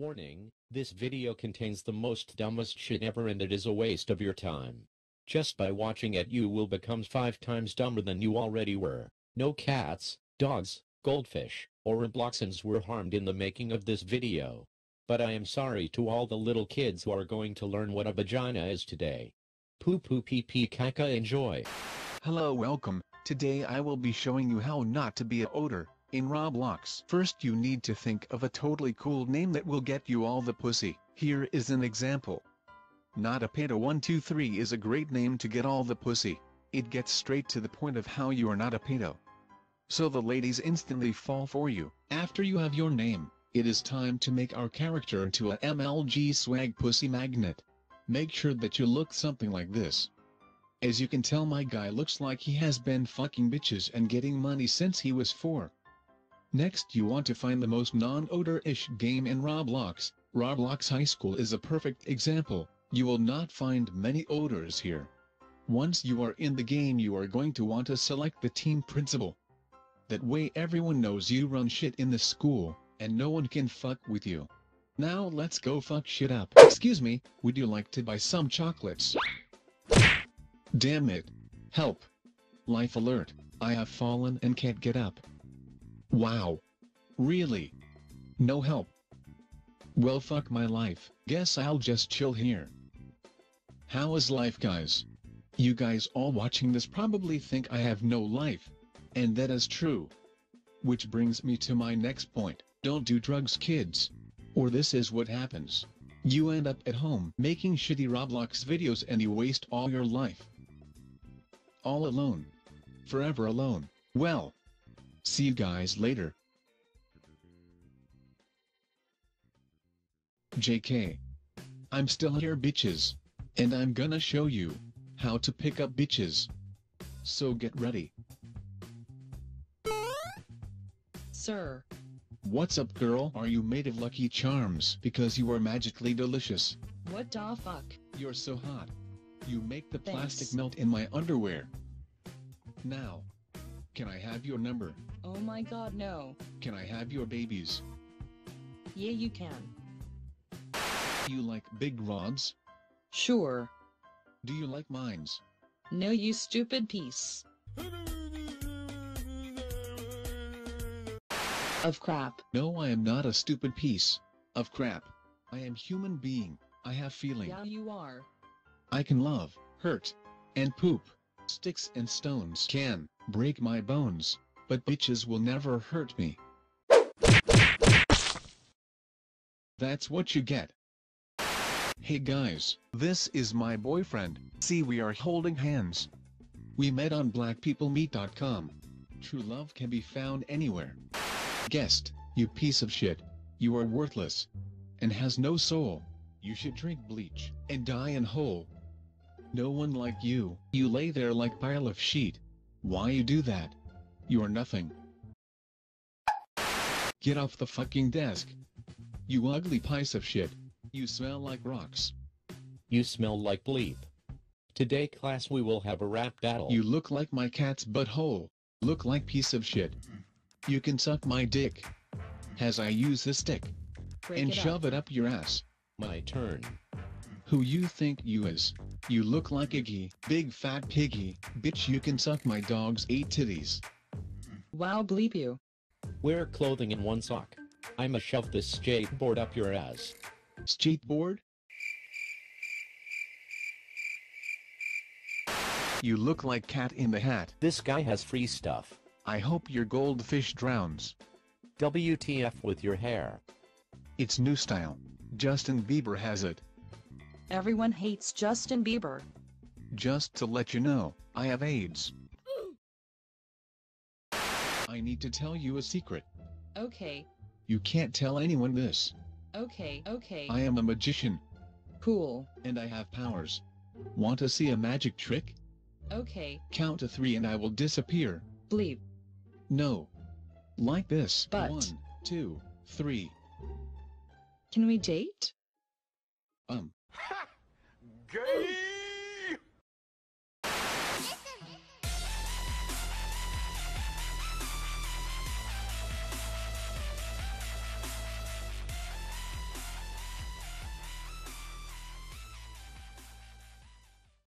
Warning, this video contains the most dumbest shit ever and it is a waste of your time. Just by watching it you will become five times dumber than you already were. No cats, dogs, goldfish, or Robloxans were harmed in the making of this video. But I am sorry to all the little kids who are going to learn what a vagina is today. Poo poo pee pee caca enjoy. Hello welcome, today I will be showing you how not to be a oder, in Roblox. First you need to think of a totally cool name that will get you all the pussy. Here is an example. Not a pedo 123 is a great name to get all the pussy. It gets straight to the point of how you are not a pedo. So the ladies instantly fall for you. After you have your name, it is time to make our character into a MLG swag pussy magnet. Make sure that you look something like this. As you can tell my guy looks like he has been fucking bitches and getting money since he was 4. Next you want to find the most non-oder-ish game in Roblox. Roblox High School is a perfect example, you will not find many oders here. Once you are in the game you are going to want to select the team principal. That way everyone knows you run shit in the school, and no one can fuck with you. Now let's go fuck shit up. Excuse me, would you like to buy some chocolates? Damn it. Help. Life alert, I have fallen and can't get up. Wow. Really? No help. Well fuck my life, guess I'll just chill here. How is life guys? You guys all watching this probably think I have no life. And that is true. Which brings me to my next point, don't do drugs kids. Or this is what happens. You end up at home making shitty Roblox videos and you waste all your life. All alone. Forever alone. Well. See you guys later. JK. I'm still here bitches. And I'm gonna show you how to pick up bitches. So get ready. Sir, What's up girl? Are you made of Lucky Charms because you are magically delicious? what da fuck? You're so hot. You make the plastic melt in my underwear. Now. Can I have your number? Oh my god, no. Can I have your babies? Yeah, you can. You like big rods? Sure. Do you like mines? No, you stupid piece. Of crap. No I am not a stupid piece of crap. I am human being. I have feeling. Yeah, you are. I can love, hurt, and poop. Sticks and stones can break my bones, but bitches will never hurt me. That's what you get. Hey guys, this is my boyfriend. See we are holding hands. We met on blackpeoplemeet.com. True love can be found anywhere. Guest, you piece of shit. You are worthless. And has no soul. You should drink bleach and die in hole. No one like you. You lay there like pile of sheet. Why you do that? You are nothing. Get off the fucking desk. You ugly piece of shit. You smell like rocks. You smell like bleep. Today class we will have a rap battle. You look like my cat's butthole. Look like piece of shit. You can suck my dick. As I use the stick. Break and it shove up. it up your ass. My turn. Who you think you is? You look like Iggy, big fat piggy, bitch you can suck my dog's eight titties. Wow, bleep you. Wear clothing in one sock. I'ma shove this skateboard up your ass. Skateboard? You look like cat in the hat. This guy has free stuff. I hope your goldfish drowns. WTF with your hair. It's new style. Justin Bieber has it. Everyone hates Justin Bieber. Just to let you know, I have AIDS. I need to tell you a secret. Okay, You can't tell anyone this. okay, okay. I am a magician, Cool. and I have powers. Want to see a magic trick? Okay, Count to three and I will disappear. bleep. No. Like this. But- One, two, three. Can we date? Um. Gay!